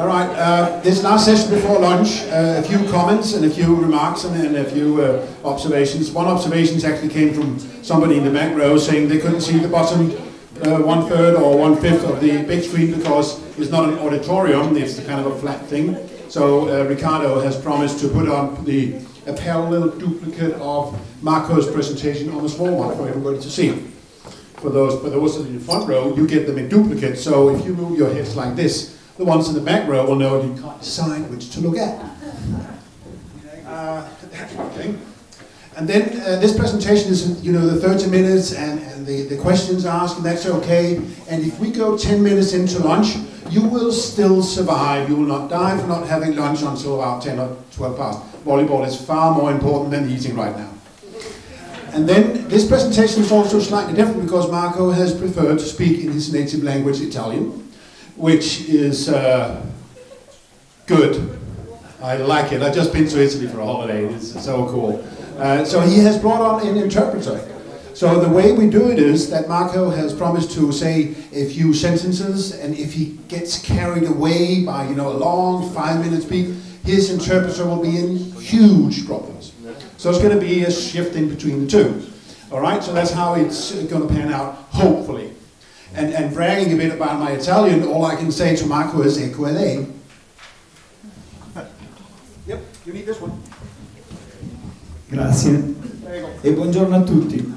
All right, uh, this last session before lunch, uh, a few comments and a few remarks and, a few uh, observations. One observation actually came from somebody in the back row saying they couldn't see the bottom uh, one third or one fifth of the big screen because it's not an auditorium, it's kind of a flat thing. So uh, Ricardo has promised to put up the a parallel duplicate of Marco's presentation on the small one for everybody to see. For those, for those in the front row, you get them in duplicate. So if you move your heads like this, the ones in the back row will know you can't decide which to look at. Uh. And then uh, this presentation is, you know, the 30 minutes and, and the, the questions asked, and that's okay. And if we go 10 minutes into lunch, you will still survive. You will not die for not having lunch until about 10 or 12 past. Volleyball is far more important than eating right now. And then this presentation is also slightly different because Marco has preferred to speak in his native language, Italian which is uh, good. I like it. I've just been to Italy for a holiday. It's so cool. Uh, so he has brought on an interpreter. So the way we do it is that Marco has promised to say a few sentences, and if he gets carried away by you know a long five-minute speech, his interpreter will be in huge problems. So it's going to be a shift in between the two. All right. So that's how it's going to pan out, hopefully. And, and bragging a bit about my Italian, all I can say to Marco is e quelle. Yep, you need this one. Grazie e buongiorno a tutti.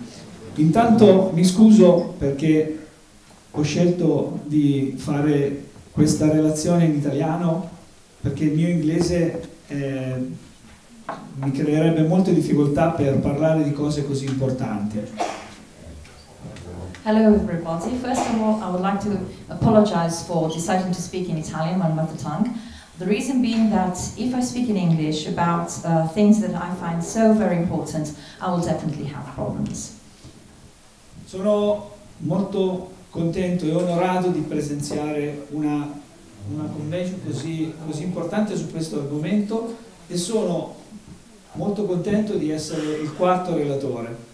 Intanto mi scuso perché ho scelto di fare questa relazione in italiano perché il mio inglese eh, mi creerebbe molte difficoltà per parlare di cose così importanti. Hello everybody. First of all, I would like to apologize for deciding to speak in Italian, my mother tongue. The reason being that if I speak in English about uh, things that I find so very important, I will definitely have problems. Sono molto contento e onorato di presenziare una, una convention così, così importante su questo argomento e sono molto contento di essere il quarto relatore.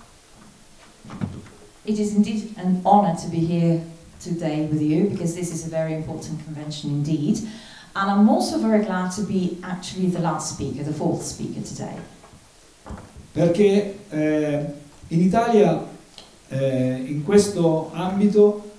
It is indeed an honor to be here today with you because this is a very important convention indeed. And I'm also very glad to be actually the last speaker, the fourth speaker today. Perché eh, in Italia, eh, in questo ambito,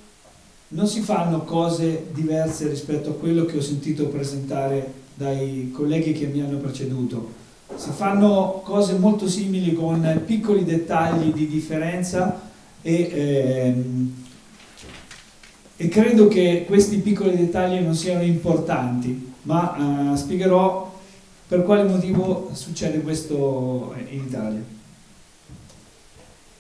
non si fanno cose diverse rispetto a quello che ho sentito presentare dai colleghi che mi hanno preceduto. Si fanno cose molto simili con piccoli dettagli di differenza e, ehm, e credo che questi piccoli dettagli non siano importanti, ma eh, spiegherò per quale motivo succede questo in Italia.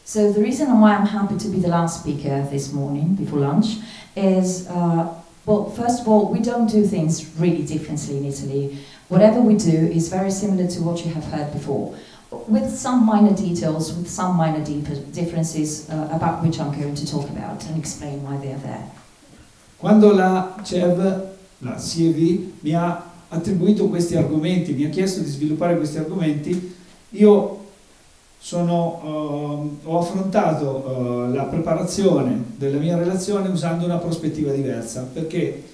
So the reason why I'm happy to be the last speaker this morning before lunch is, uh, well, first of all, we don't do things really differently in Italy. Whatever we do is very similar to what you have heard before. With some minor details, with some minor differences uh, about which I'm going to talk about and explain why they're there. Quando la CEV, la CEV, mi ha attribuito questi argomenti, mi ha chiesto di sviluppare questi argomenti, io sono, uh, ho affrontato uh, la preparazione della mia relazione usando una prospettiva diversa, perché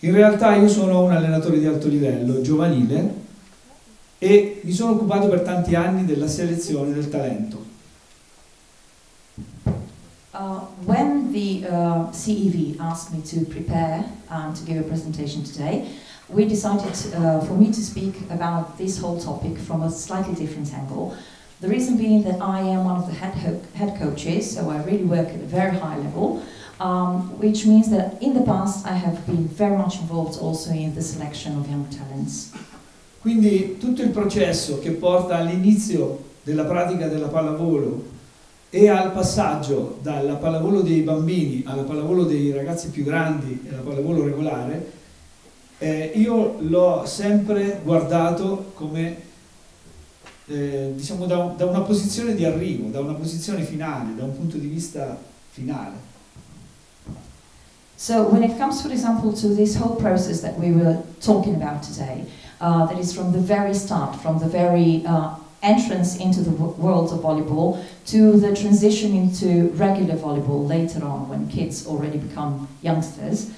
in realtà io sono un allenatore di alto livello, giovanile, e mi sono occupato per tanti anni della selezione del talento. Uh, when the uh, CEV asked me to prepare and to give a presentation today, we decided uh, for me to speak about this whole topic from a slightly different angle. The reason being that I am one of the head, head coaches, so I really work at a very high level, um, which means that in the past I have been very much involved also in the selection of young talents. Quindi tutto il processo che porta all'inizio della pratica della pallavolo e al passaggio dalla pallavolo dei bambini alla pallavolo dei ragazzi più grandi e alla pallavolo regolare, eh, io l'ho sempre guardato come eh, diciamo da, da una posizione di arrivo, da una posizione finale, da un punto di vista finale. So when it comes for example to this whole process that we were talking about today, uh, that is from the very start, from the very uh, entrance into the world of volleyball to the transition into regular volleyball later on when kids already become youngsters.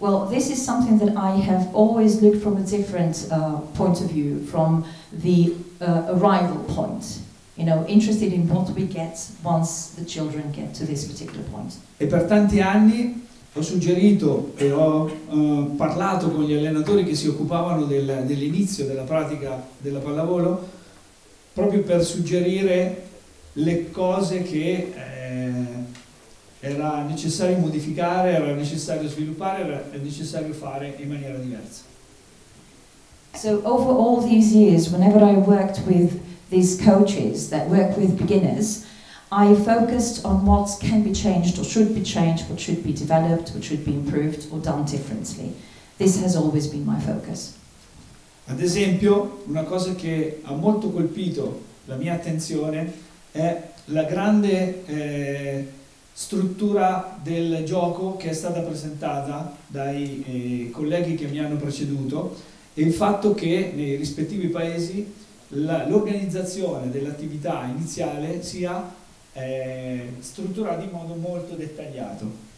Well, this is something that I have always looked from a different uh, point of view, from the uh, arrival point. You know, interested in what we get once the children get to this particular point. E per tanti anni ho suggerito e ho eh, parlato con gli allenatori che si occupavano del- dell'inizio della pratica della pallavolo proprio per suggerire le cose che eh, era necessario modificare, era necessario sviluppare, era necessario fare in maniera diversa. So over all these years, whenever I worked with these coaches that work with beginners, I focused on what can be changed or should be changed, what should be developed, what should be improved or done differently. This has always been my focus. Ad esempio, una cosa che ha molto colpito la mia attenzione è la grande eh, struttura del gioco che è stata presentata dai eh, colleghi che mi hanno preceduto e il fatto che nei rispettivi paesi l'organizzazione dell'attività iniziale sia eh, strutturata in modo molto dettagliato.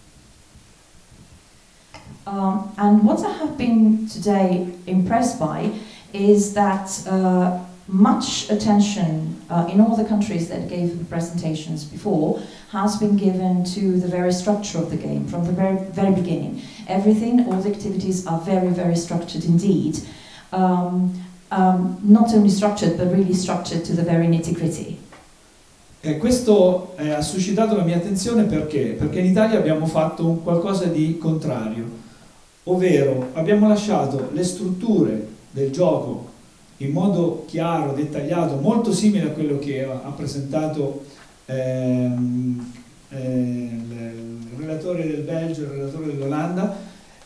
Um, and what I have been today impressed by is that uh, much attention uh, in all the countries that gave the presentations before has been given to the very structure of the game from the very, very beginning. Everything, all the activities are very, very structured indeed. Um, um, not only structured, but really structured to the very nitty gritty. E questo eh, ha suscitato la mia attenzione perché? Perché in Italia abbiamo fatto un qualcosa di contrario, ovvero abbiamo lasciato le strutture del gioco in modo chiaro, dettagliato, molto simile a quello che ha presentato ehm, eh, il relatore del Belgio, il relatore dell'Olanda,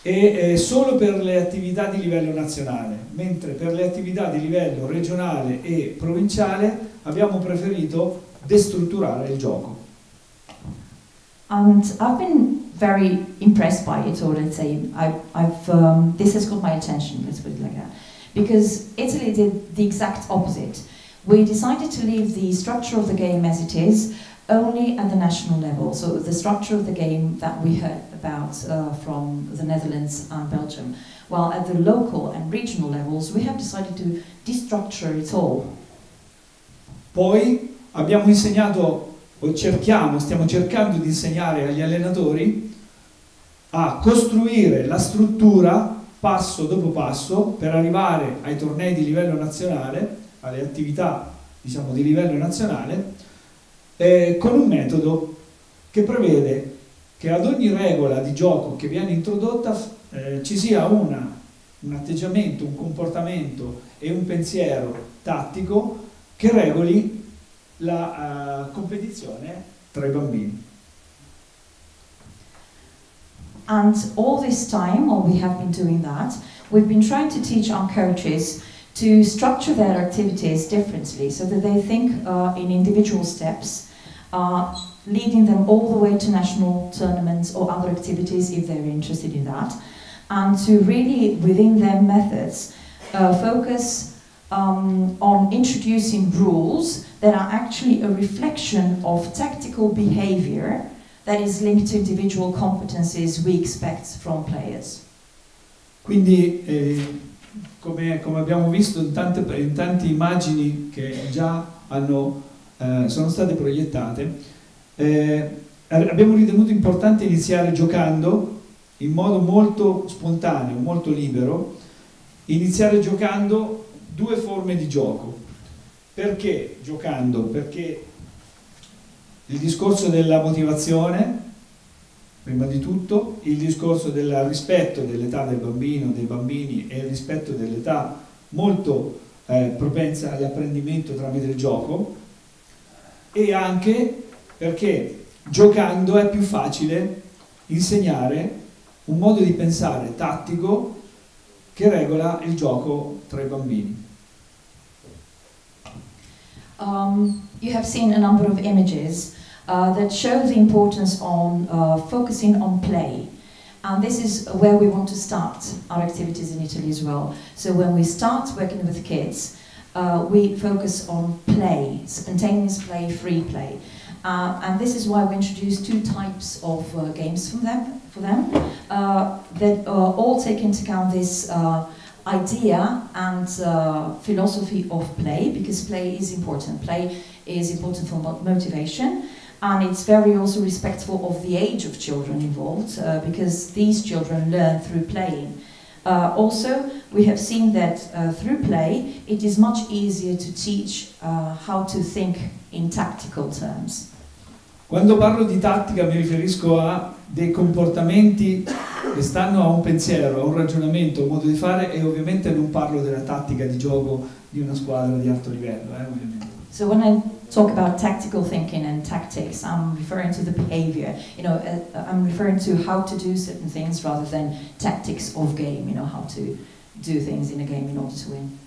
e eh, solo per le attività di livello nazionale, mentre per le attività di livello regionale e provinciale abbiamo preferito destrutturare il gioco. And I've been very impressed by it, or let's say, I, I've, um, this has caught my attention, let's put it like that. Because Italy did the exact opposite. We decided to leave the structure of the game as it is, only at the national level. So the structure of the game that we heard about uh, from the Netherlands and Belgium. While at the local and regional levels, we have decided to destructure it all. Poi abbiamo insegnato, o cerchiamo, stiamo cercando di insegnare agli allenatori a costruire la struttura passo dopo passo per arrivare ai tornei di livello nazionale, alle attività diciamo di livello nazionale, eh, con un metodo che prevede che ad ogni regola di gioco che viene introdotta eh, ci sia una- un atteggiamento, un comportamento e un pensiero tattico che regoli la eh, competizione tra i bambini. And all this time, while we have been doing that, we've been trying to teach our coaches to structure their activities differently so that they think uh, in individual steps, uh, leading them all the way to national tournaments or other activities if they're interested in that, and to really, within their methods, uh, focus um, on introducing rules that are actually a reflection of tactical behavior that is linked to individual competencies we expect from players. Quindi, eh, come, come abbiamo visto in tante, in tante immagini che già hanno, eh, sono state proiettate, eh, abbiamo ritenuto importante iniziare giocando in modo molto spontaneo, molto libero, iniziare giocando due forme di gioco. Perché giocando? Perché il discorso della motivazione, prima di tutto, il discorso del rispetto dell'età del bambino, dei bambini e il rispetto dell'età molto eh, propensa all'apprendimento tramite il gioco e anche perché giocando è più facile insegnare un modo di pensare tattico che regola il gioco tra i bambini. Um, you have seen a number of images uh, that show the importance on uh, focusing on play. And this is where we want to start our activities in Italy as well. So when we start working with kids, uh, we focus on play, spontaneous play, free play. Uh, and this is why we introduced two types of uh, games for them, for them uh, that all take into account this uh, idea and uh, philosophy of play, because play is important. Play is important for motivation, and it's very also respectful of the age of children involved, uh, because these children learn through playing. Uh, also, we have seen that uh, through play, it is much easier to teach uh, how to think in tactical terms. Quando parlo di tattica mi riferisco a dei comportamenti che stanno a un pensiero, a un ragionamento, a un modo di fare e ovviamente non parlo della tattica di gioco di una squadra di alto livello, eh, ovviamente. So when I talk about tactical thinking and tactics, I'm referring to the behavior. You know, uh, I'm referring to how to do certain things rather than tactics of game. You know, how to do things in a game in order to win.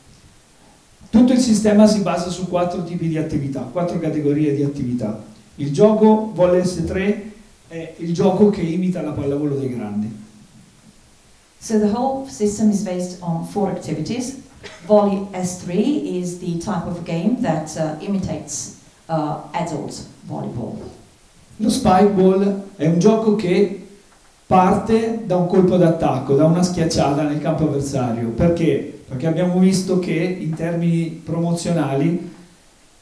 Tutto il sistema si basa su quattro tipi di attività, quattro categorie di attività. Il gioco Volley S3 è il gioco che imita la pallavolo dei grandi. So the whole system is based on four activities. Volley S3 is the type of game that uh, imitates uh, adult volleyball. Lo spike ball è un gioco che parte da un colpo d'attacco, da una schiacciata nel campo avversario. Perché? Perché abbiamo visto che in termini promozionali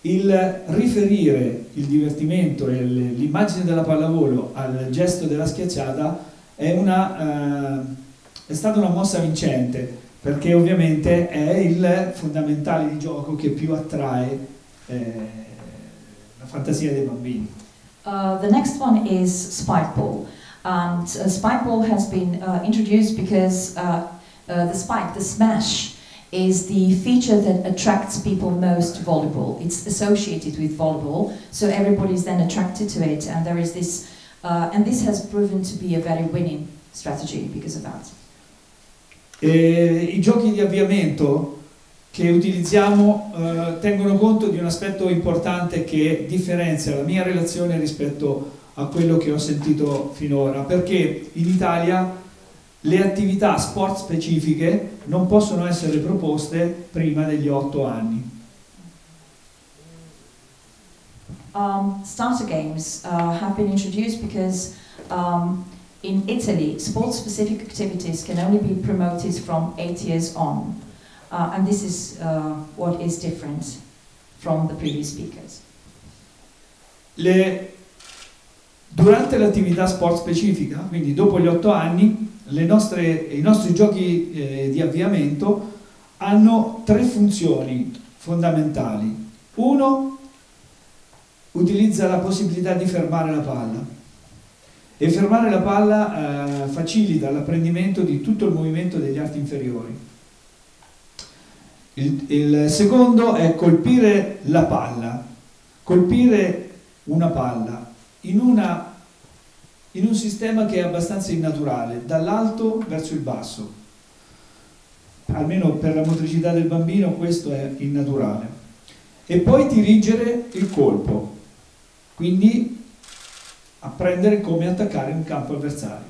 il riferire il divertimento e l'immagine della pallavolo al gesto della schiacciata è, una, eh, è stata una mossa vincente perché ovviamente è il fondamentale di gioco che più attrae eh, la fantasia dei bambini. Uh, the next one is spike ball. And uh, spike ball has been uh, introduced because uh, uh, the spike, the smash, is the feature that attracts people most to volleyball. It's associated with volleyball, so everybody is then attracted to it, and there is this, uh, and this has proven to be a very winning strategy because of that. E I giochi di avviamento che utilizziamo eh, tengono conto di un aspetto importante che differenzia la mia relazione rispetto a quello che ho sentito finora, perché in Italia le attività sport specifiche non possono essere proposte prima degli 8 anni. Um, starter games uh, have been introduced because um, in Italy, sport-specific activities can only be promoted from eight years on, uh, and this is uh, what is different from the previous speakers. Le- durante l'attività sport specifica, quindi dopo gli 8 anni, nostre- i nostri giochi eh, di avviamento hanno tre funzioni fondamentali. Uno, utilizza la possibilità di fermare la palla e fermare la palla eh, facilita l'apprendimento di tutto il movimento degli arti inferiori. Il, il secondo è colpire la palla, colpire una palla in, una- in un sistema che è abbastanza innaturale, dall'alto verso il basso. Almeno per la motricità del bambino questo è innaturale. E poi dirigere il colpo, quindi apprendere come attaccare campo avversario.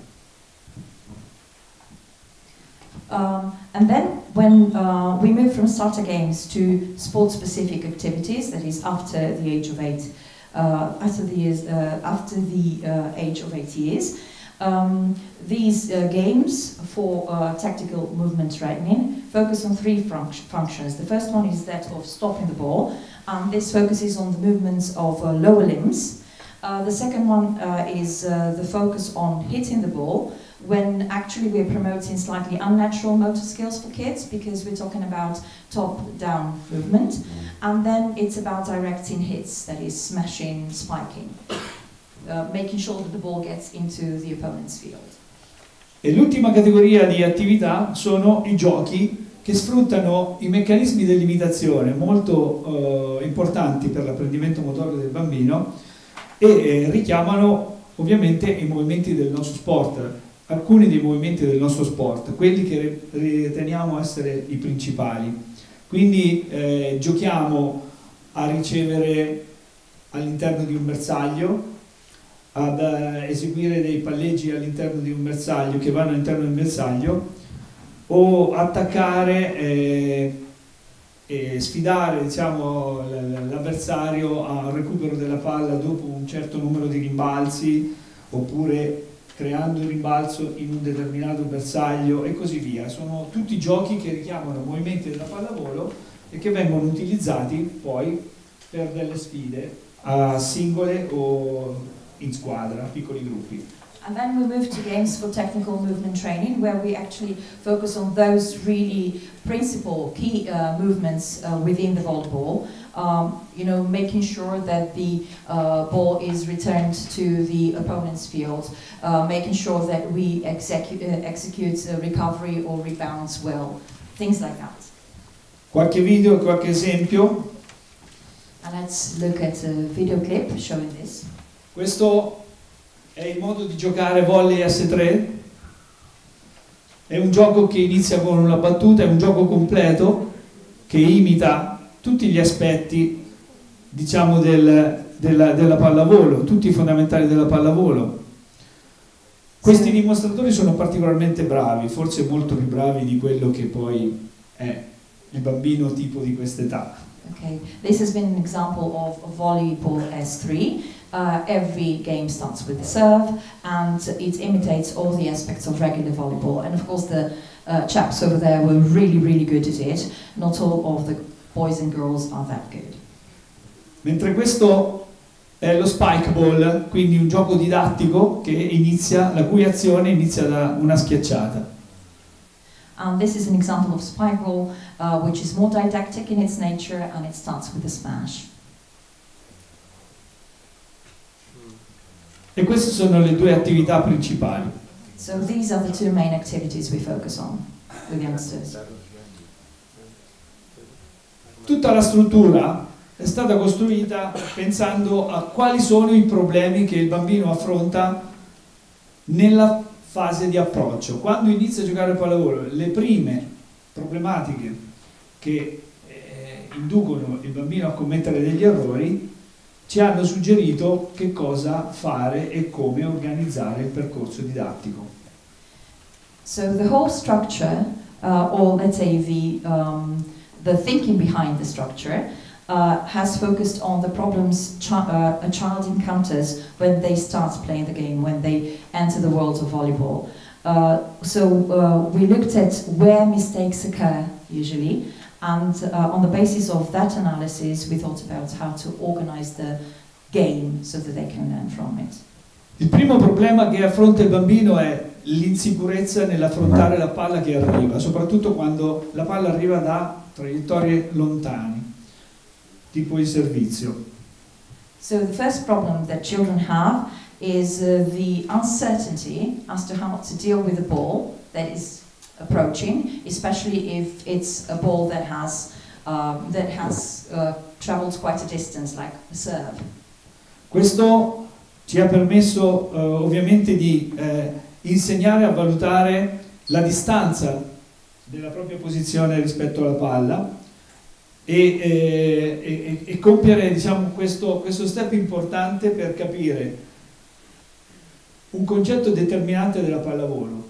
Um, and then, when uh, we move from starter games to sport-specific activities, that is after the age of eight, uh, after the years, uh, after the uh, age of eight years, um, these uh, games for uh, tactical movement training focus on three func- functions. The first one is that of stopping the ball, and this focuses on the movements of lower limbs. Uh, the second one uh, is uh, the focus on hitting the ball, when actually we're promoting slightly unnatural motor skills for kids because we're talking about top down movement and then it's about directing hits that is smashing spiking uh, making sure that the ball gets into the opponent's field. E l'ultima categoria di attività sono i giochi che sfruttano i meccanismi dell'imitazione molto eh, importanti per l'apprendimento motore del bambino e eh, richiamano ovviamente i movimenti del nostro sport, alcuni dei movimenti del nostro sport, quelli che riteniamo essere i principali. Quindi eh, giochiamo a ricevere all'interno di un bersaglio, ad eh, eseguire dei palleggi all'interno di un bersaglio che vanno all'interno del bersaglio o attaccare eh, e sfidare diciamo, l'avversario al recupero della palla dopo un certo numero di rimbalzi oppure creando un rimbalzo in un determinato bersaglio e così via. Sono tutti giochi che richiamano movimenti della pallavolo e che vengono utilizzati poi per delle sfide a singole o in squadra, piccoli gruppi. And then we move to games for technical movement training, where we actually focus on those really principal key uh, movements uh, within the volleyball. Um, you know, making sure that the uh, ball is returned to the opponent's field, uh, making sure that we execu uh, execute recovery or rebounds well, things like that. Qualche video, qualche esempio. And let's look at a video clip showing this. Questo è il modo di giocare volley S3. È un gioco che inizia con una battuta, è un gioco completo che imita tutti gli aspetti, diciamo, del, della, della pallavolo, tutti i fondamentali della pallavolo. Questi dimostratori sono particolarmente bravi, forse molto più bravi di quello che poi è il bambino tipo di quest'età. Okay, this has been an example of volleyball S3. Uh, every game starts with the serve and it imitates all the aspects of regular volleyball. And of course, the uh, chaps over there were really, really good at it. Not all of the boys and girls are that good. Mentre questo è lo spike ball, quindi un gioco didattico che inizia, la cui azione inizia da una schiacciata. And this is an example of spike ball, uh, which is more didactic in its nature and it starts with a smash. E queste sono le due attività principali. So these are the two main activities we focus on with youngsters. Tutta la struttura è stata costruita pensando a quali sono i problemi che il bambino affronta nella fase di approccio. Quando inizia a giocare a pallavolo, le prime problematiche che eh, inducono il bambino a commettere degli errori ci hanno suggerito che cosa fare e come organizzare il percorso didattico. So the whole structure, uh, or let's say the, um, the thinking behind the structure, uh, has focused on the problems uh, a child encounters when they start playing the game, when they enter the world of volleyball. Uh, so uh, we looked at where mistakes occur usually, and uh, on the basis of that analysis, we thought about how to organize the game so that they can learn from it. Il primo problema che affronta il bambino è l'insicurezza nell'affrontare la palla che arriva, soprattutto quando la palla arriva da traiettorie lontane tipo di servizio. So the first problem that children have is uh, the uncertainty as to how to deal with a ball that is approaching, especially if it's a ball that has um, that has uh, traveled quite a distance, like a serve. Questo ci ha permesso uh, ovviamente di eh, insegnare a valutare la distanza della propria posizione rispetto alla palla e, eh, e, e compiere diciamo, questo, questo step importante per capire un concetto determinante della pallavolo.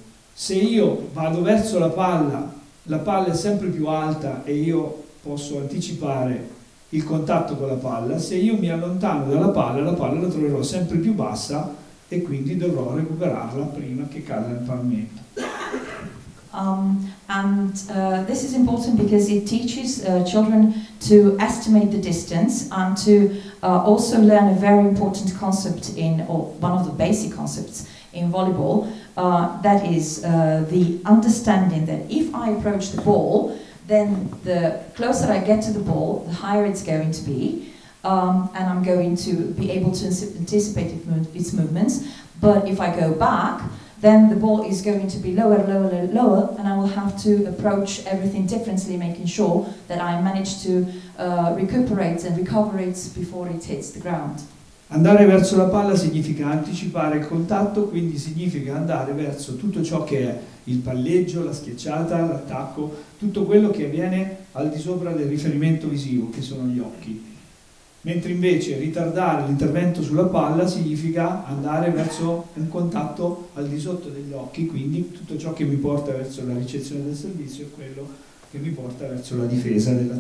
Se io vado verso la palla, la palla è sempre più alta e io posso anticipare il contatto con la palla, se io mi allontano dalla palla, la palla la troverò sempre più bassa e quindi dovrò recuperarla prima che cada nel pavimento. Um, and uh, this is important because it teaches uh, children to estimate the distance and to uh, also learn a very important concept in, or one of the basic concepts in volleyball, uh, that is uh, the understanding that if I approach the ball, then the closer I get to the ball, the higher it's going to be, um, and I'm going to be able to anticipate its movements. But if I go back, then the ball is going to be lower, lower, lower, and I will have to approach everything differently, making sure that I manage to uh, recuperate and recover it before it hits the ground. Andare verso la palla significa anticipare il contatto, quindi significa andare verso tutto ciò che è il palleggio, la schiacciata, l'attacco, tutto quello che avviene al di sopra del riferimento visivo, che sono gli occhi. Mentre invece ritardare l'intervento sulla palla significa andare verso un contatto al di sotto degli occhi, quindi tutto ciò che mi porta verso la ricezione del servizio è quello che mi porta verso la difesa della,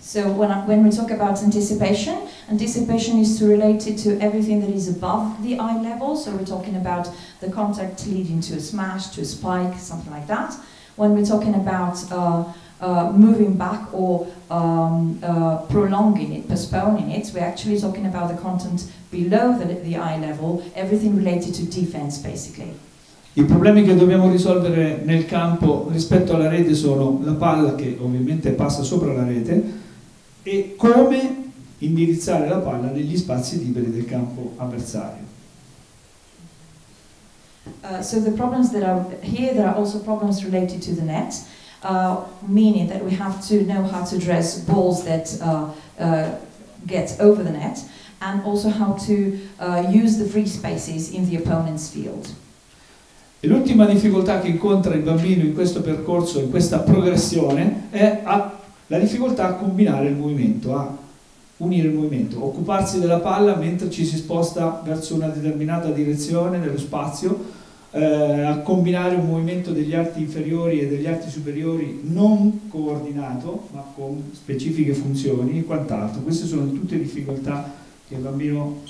So when, I, when we talk about anticipation, anticipation is related to everything that is above the eye level. So we're talking about the contact leading to a smash, to a spike, something like that. When we're talking about uh, uh, moving back or um, uh, prolonging it, postponing it, we're actually talking about the content below the, the eye level, everything related to defense basically. I problemi che dobbiamo risolvere nel campo rispetto alla rete sono la palla che ovviamente passa sopra la rete e come indirizzare la palla negli spazi liberi del campo avversario. Uh, so the problems that are here, there are also problems related to the net, uh, meaning that we have to know how to address balls that uh, uh get over the net, and also how to uh, use the free spaces in the opponent's field. E l'ultima difficoltà che incontra il bambino in questo percorso, in questa progressione, è a la difficoltà a combinare il movimento, a unire il movimento, occuparsi della palla mentre ci si sposta verso una determinata direzione nello spazio, eh, a combinare un movimento degli arti inferiori e degli arti superiori non coordinato, ma con specifiche funzioni e quant'altro. Queste sono tutte difficoltà che il bambino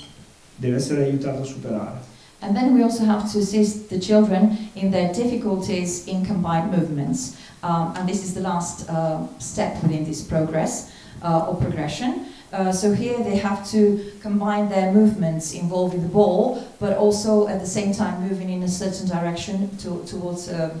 deve essere aiutato a superare. And then we also have to assist the children in their difficulties in combined movements. Um, and this is the last uh, step within this progress uh, or progression. Uh, so here they have to combine their movements involving the ball, but also at the same time moving in a certain direction to, towards a,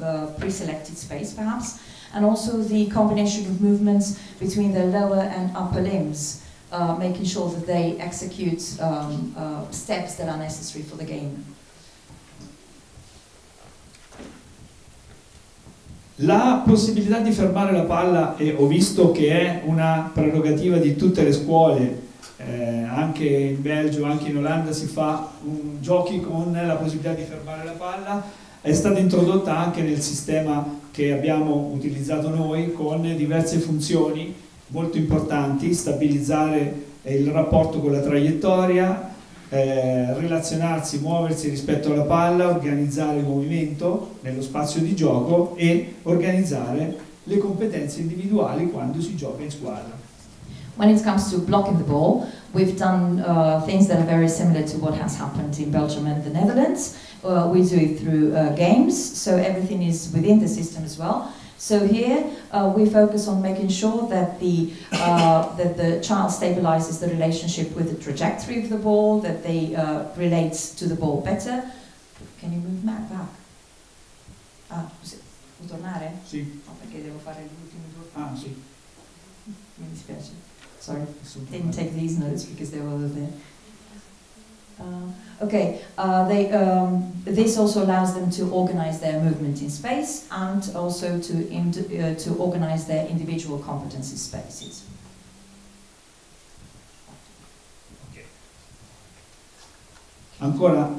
a pre-selected space perhaps, and also the combination of movements between their lower and upper limbs, uh, making sure that they execute um, uh, steps that are necessary for the game. La possibilità di fermare la palla, e ho visto che è una prerogativa di tutte le scuole, eh, anche in Belgio, anche in Olanda si fa un, giochi con la possibilità di fermare la palla, è stata introdotta anche nel sistema che abbiamo utilizzato noi con diverse funzioni molto importanti, stabilizzare il rapporto con la traiettoria, eh, relazionarsi, muoversi rispetto alla palla, organizzare il movimento nello spazio di gioco e organizzare le competenze individuali quando si gioca in squadra. When it comes to blocking the ball, we've done uh, things that are very similar to what has happened in Belgium and the Netherlands. Uh, we do it through uh, games, so everything is within the system as well. So here uh, we focus on making sure that the, uh, that the child stabilizes the relationship with the trajectory of the ball, that they uh, relate to the ball better. Can you move Matt back? Ah, può tornare? Sì. No, perché devo fare gli ultimi due. Ah, sì. Mi dispiace. Sorry, didn't take these notes because they were over there. Uh, okay, uh, they, um, this also allows them to organize their movement in space and also to, uh, to organize their individual competency spaces. Ancora,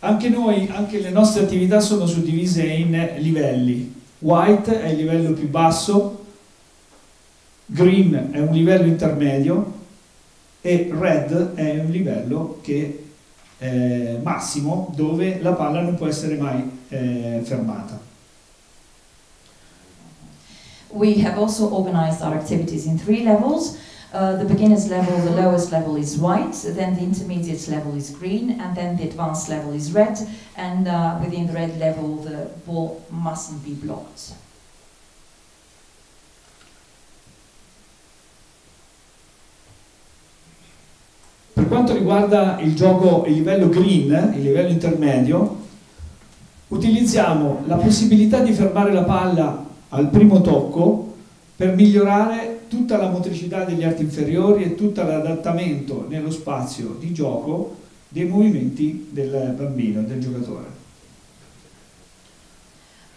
anche noi, anche le nostre attività sono suddivise in livelli. White è il livello più basso, green è un livello intermedio, e red è un livello che eh, massimo dove la palla non può essere mai eh, fermata. We have also organized our activities in three levels. Uh, the beginner's level, the lowest level is white, then the intermediate level is green, and then the advanced level is red, and uh, within the red level the ball mustn't be blocked. Per quanto riguarda il gioco, il livello green, il livello intermedio, utilizziamo la possibilità di fermare la palla al primo tocco per migliorare tutta la motricità degli arti inferiori e tutto l'adattamento nello spazio di gioco dei movimenti del bambino, del giocatore.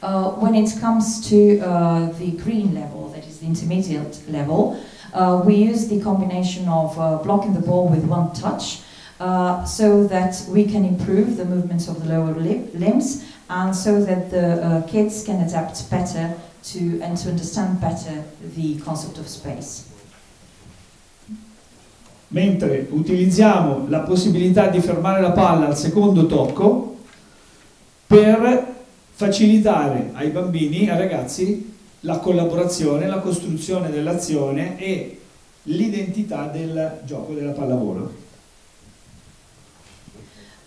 Uh, when it comes to uh, the green level, that is the intermediate level, Uh, we use the combination of uh, blocking the ball with one touch uh, so that we can improve the movements of the lower limbs and so that the kids can adapt better to and to understand better the concept of space. Mentre utilizziamo la possibilità di fermare la palla al secondo tocco per facilitare ai bambini, ai ragazzi, la collaborazione, la costruzione dell'azione e l'identità del gioco della pallavolo.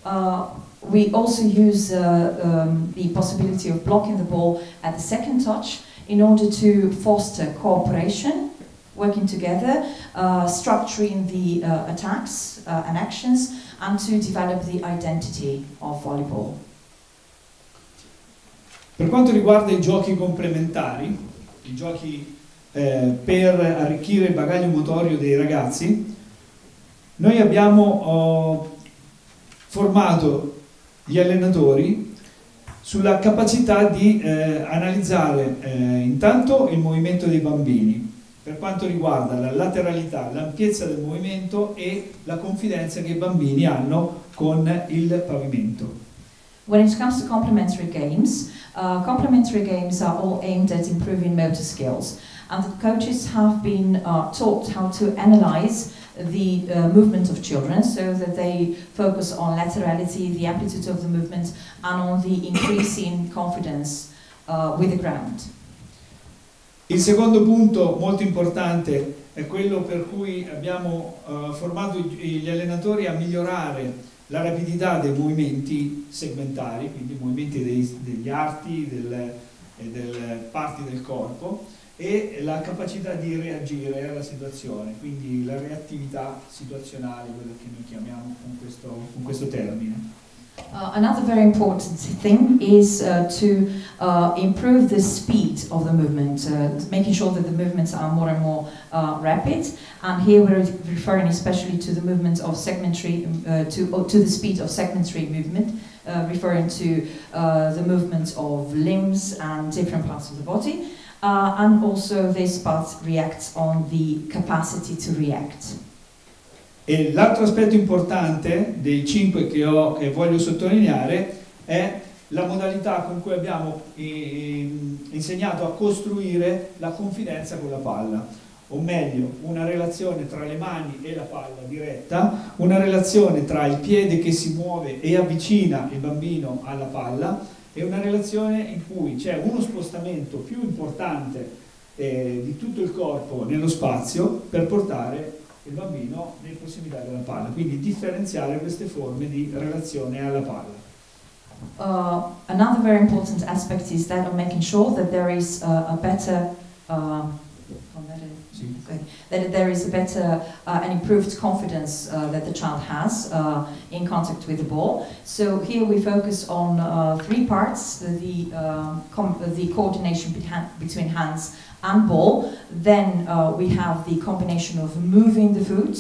Uh, we also use uh, um, the possibility of blocking the ball at the second touch in order to foster cooperation, working together, uh, structuring the uh, attacks uh, and actions, and to develop the identity of volleyball. Per quanto riguarda i giochi complementari, i giochi eh, per arricchire il bagaglio motorio dei ragazzi, noi abbiamo oh, formato gli allenatori sulla capacità di eh, analizzare eh, intanto il movimento dei bambini per quanto riguarda la lateralità, l'ampiezza del movimento e la confidenza che i bambini hanno con il pavimento. When it comes to complementary games, uh, complementary games are all aimed at improving motor skills, and the coaches have been uh, taught how to analyze the uh, movement of children so that they focus on laterality, the amplitude of the movement, and on the increasing confidence uh, with the ground. Il secondo punto molto importante è quello per cui abbiamo uh, formato gli allenatori a migliorare la rapidità dei movimenti segmentari, quindi i movimenti dei, degli arti e delle parti del corpo e la capacità di reagire alla situazione, quindi la reattività situazionale, quello che noi chiamiamo con questo, con questo termine. Uh, another very important thing is uh, to uh, improve the speed of the movement, uh, making sure that the movements are more and more uh, rapid. And here we're referring especially to the movement of segmentary, uh, to, to the speed of segmentary movement, referring to the movement of limbs and different parts of the body. and also this part reacts on the capacity to react. L'altro aspetto importante dei cinque che, ho, che voglio sottolineare è la modalità con cui abbiamo insegnato a costruire la confidenza con la palla, o meglio, una relazione tra le mani e la palla diretta, una relazione tra il piede che si muove e avvicina il bambino alla palla e una relazione in cui c'è uno spostamento più importante eh, di tutto il corpo nello spazio per portare il bambino nel prossimità della palla, quindi differenziare queste forme di relazione alla palla. Uh, another very important aspect is that of making sure that there is uh, a better uh, okay, that there is a better uh, and improved confidence uh, that the child has uh, in contact with the ball. So here we focus on uh, three parts: the um, the coordination between hands and ball. Then uh, we have the combination of moving the foot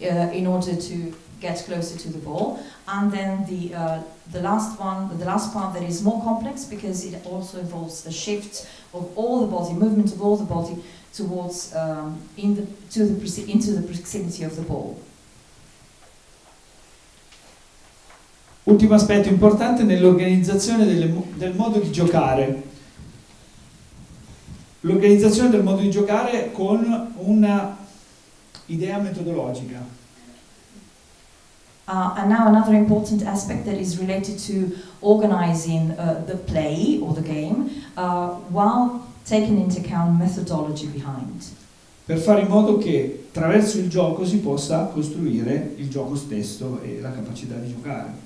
in order to get closer to the ball. And then the, uh, the last one, the last part that is more complex because it also involves a shift of all the body, movement of all the body towards, um, in the, to the, into the proximity of the ball. Ultimo aspetto importante nell'organizzazione del modo di giocare l'organizzazione del modo di giocare con una idea metodologica. Uh, and now another important aspect that is related to organizing uh, the play or the game uh, while taking into account methodology behind. Per fare in modo che attraverso il gioco si possa costruire il gioco stesso e la capacità di giocare.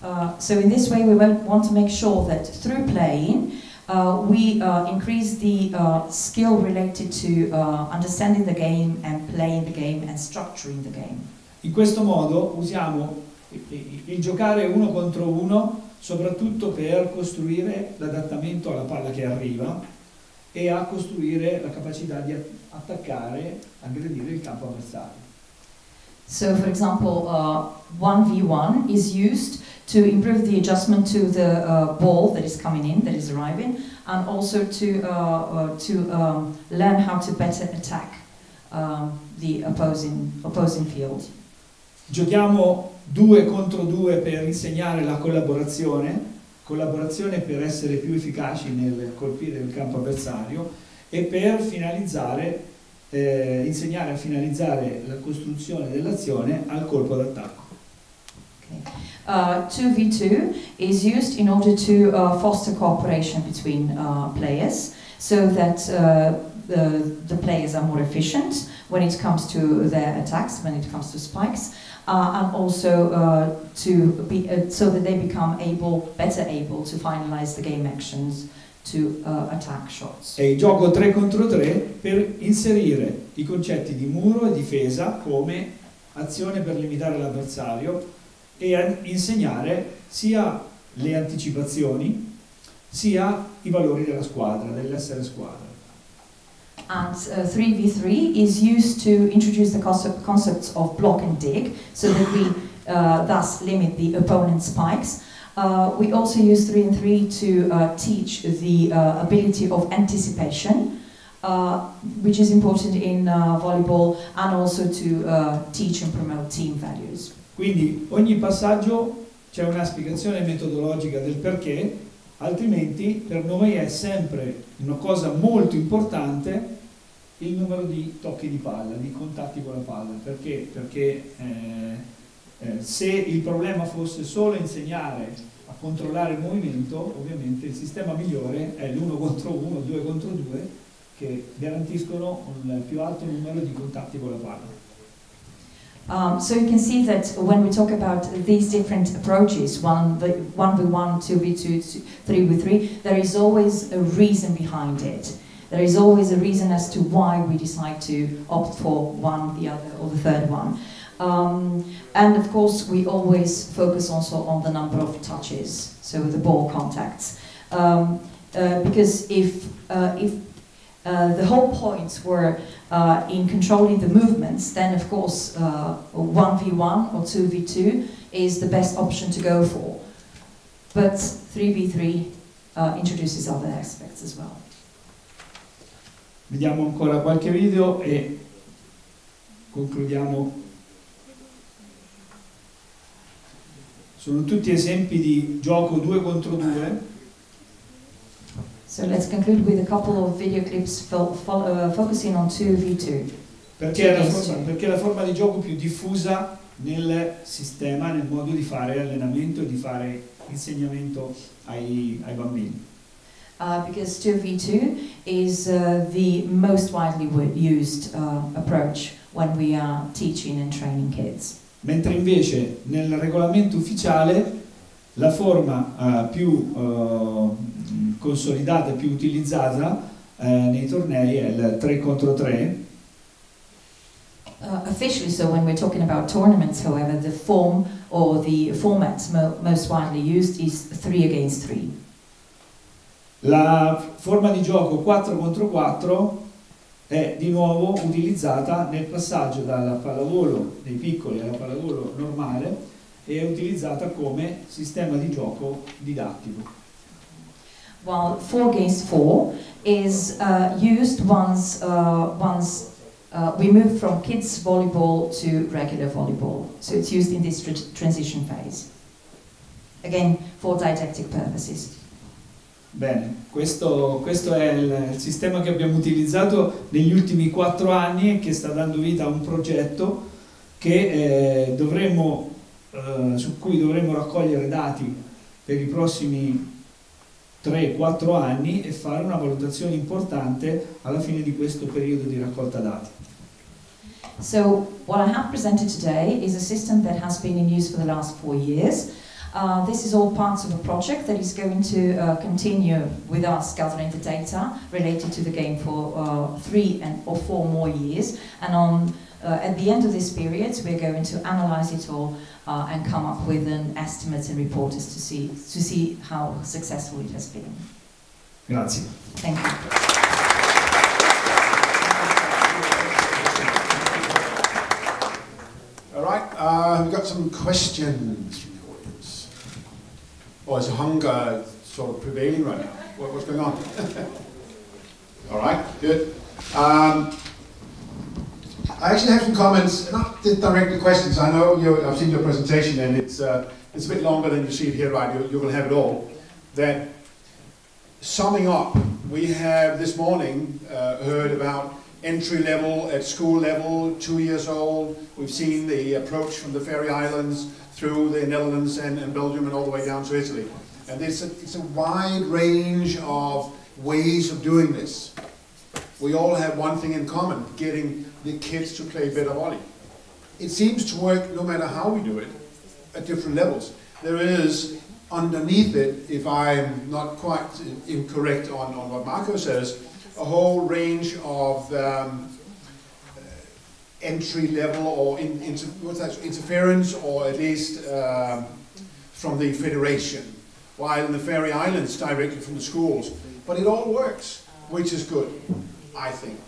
Uh, so in this way we want to make sure that through playing uh, we uh, increase the uh, skill related to uh, understanding the game and playing the game and structuring the game. In questo modo usiamo il giocare uno contro uno soprattutto per costruire l'adattamento alla palla che arriva e a costruire la capacità di attaccare, aggredire il campo avversario. So for example, 1v1 uh, is used to improve the adjustment to the uh, ball that is coming in, that is arriving, and also to, uh, uh, to um, learn how to better attack um, the opposing, opposing field. Giochiamo due contro due per insegnare la collaborazione, collaborazione per essere più efficaci nel colpire il campo avversario e per finalizzare, eh, insegnare a finalizzare la costruzione dell'azione al colpo d'attacco. Uh, 2v2 is used in order to uh, foster cooperation between uh, players so that uh, the, the players are more efficient when it comes to their attacks, when it comes to spikes, uh, and also uh, to be, uh, so that they become able, better able to finalize the game actions to uh, attack shots. Il gioco 3 contro 3 per inserire i concetti di muro e difesa come azione per limitare l'avversario e insegnare sia le anticipazioni sia i valori della squadra, dell'essere squadra. And uh, 3v3 is used to introduce the concept, concepts of block and dig, so that we uh, thus limit the opponent's spikes. Uh, we also use 3 and 3 to uh, teach the uh, ability of anticipation, uh, which is important in volleyball, and also to teach and promote team values. Quindi ogni passaggio c'è una spiegazione metodologica del perché, altrimenti per noi è sempre una cosa molto importante il numero di tocchi di palla, di contatti con la palla. Perché? Perché eh, eh, se il problema fosse solo insegnare a controllare il movimento, ovviamente il sistema migliore è l'1 contro 1, 2 contro 2, che garantiscono un più alto numero di contatti con la palla. Um, so you can see that when we talk about these different approaches, one v- one two v two- three v three, there is always a reason behind it. There is always a reason as to why we decide to opt for one, the other, or the third one. Um, and of course, we always focus also on the number of touches, so the ball contacts. Um, uh, because if, uh, if uh, the whole points were uh, in controlling the movements, then of course uh, 1v1 or 2v2 is the best option to go for. But 3v3 uh, introduces other aspects as well. Vediamo ancora qualche video e concludiamo. Sono tutti esempi di gioco 2 contro 2. So let's conclude with a couple of video clips fo- fo- uh, focusing on 2v2. Perché è, la forma, perché è la forma di gioco più diffusa nel sistema, nel modo di fare allenamento e di fare insegnamento ai, ai bambini. Uh, because 2v2 is uh, the most widely used uh, approach when we are teaching and training kids. Mentre invece nel regolamento ufficiale la forma eh, più eh, consolidata e più utilizzata eh, nei tornei è il 3 contro 3 Uh, officially, so when we're talking about tournaments, however, the form or the format mo- most widely used is 3 against 3. La forma di gioco 4 contro 4 è di nuovo utilizzata nel passaggio dalla pallavolo dei piccoli alla pallavolo normale e è utilizzata come sistema di gioco didattico. While 4 against 4 is uh, used once, uh, once uh, we move from kids volleyball to regular volleyball. So it's used in this tr- transition phase. Again, for didactic purposes. Bene, questo, questo è il, sistema che abbiamo utilizzato negli ultimi quattro anni e che sta dando vita a un progetto che, eh, dovremo, eh, su cui dovremo raccogliere dati per i prossimi 3-4 anni e fare una valutazione importante alla fine di questo periodo di raccolta dati. So what I have presented today is a system that has been in use for the last four years. Uh, this is all parts of a project that is going to uh, continue with us gathering the data related to the game for uh, three and or four more years. And on uh, at the end of this period, we're going to analyze it all uh, and come up with an estimate and report as to see to see how successful it has been. Grazie. Thank you. All right, uh, we've got some questions from the audience. Or is hunger sort of prevailing right now? What, what's going on? All right, good. Um, I actually have some comments, not directly questions. I know you, I've seen your presentation and it's, uh, it's a bit longer than you see it here, right? You, you will have it all. That summing up, we have this morning uh, heard about entry level at school level, two years old. We've seen the approach from the Faroe Islands through the Netherlands and, and Belgium and all the way down to Italy. And it's a, it's a wide range of ways of doing this. We all have one thing in common, getting the kids to play better volley. It seems to work no matter how we do it, at different levels. There is underneath it, if I'm not quite incorrect on, on what Marco says, a whole range of um, entry level or in, inter, what's that, interference or at least um, from the federation, while in the Faroe Islands directly from the schools. But it all works, which is good, I think.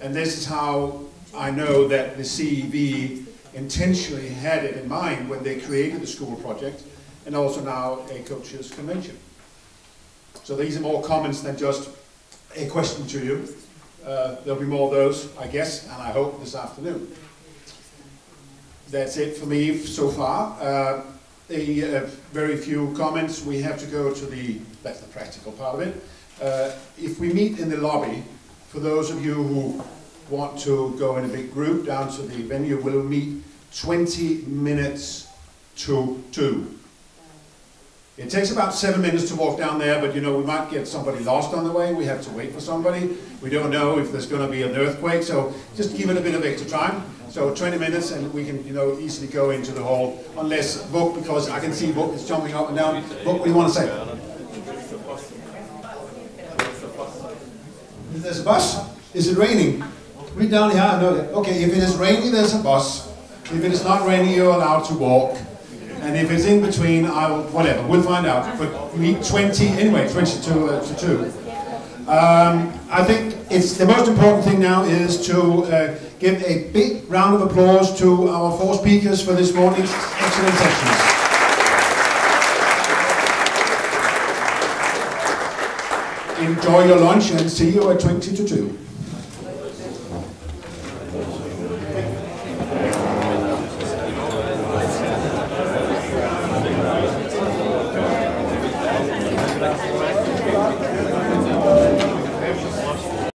And this is how I know that the CEV intentionally had it in mind when they created the school project and also now a coaches convention. So these are more comments than just a question to you. Uh, there'll be more of those, I guess, and I hope this afternoon. That's it for me so far. Uh, a, uh, very few comments. We have to go to the, that's the practical part of it. Uh, if we meet in the lobby, for those of you who want to go in a big group down to the venue, we'll meet 20 minutes to 2. It takes about seven minutes to walk down there, but you know, we might get somebody lost on the way. We have to wait for somebody. We don't know if there's going to be an earthquake, so just give it a bit of extra time. So 20 minutes and we can, you know, easily go into the hall, unless Book, because I can see Book is jumping up and down. Book, what do you want to say? There's a bus, is it raining? Read down here, I know that. Okay, if it is raining, there's a bus. If it is not raining, you're allowed to walk. And if it's in between, I will, whatever, we'll find out. But meet 20, anyway, 20 to, uh, to 2. Um, I think it's the most important thing now is to uh, give a big round of applause to our four speakers for this morning's excellent sessions. Enjoy your lunch and see you at 20 to 2.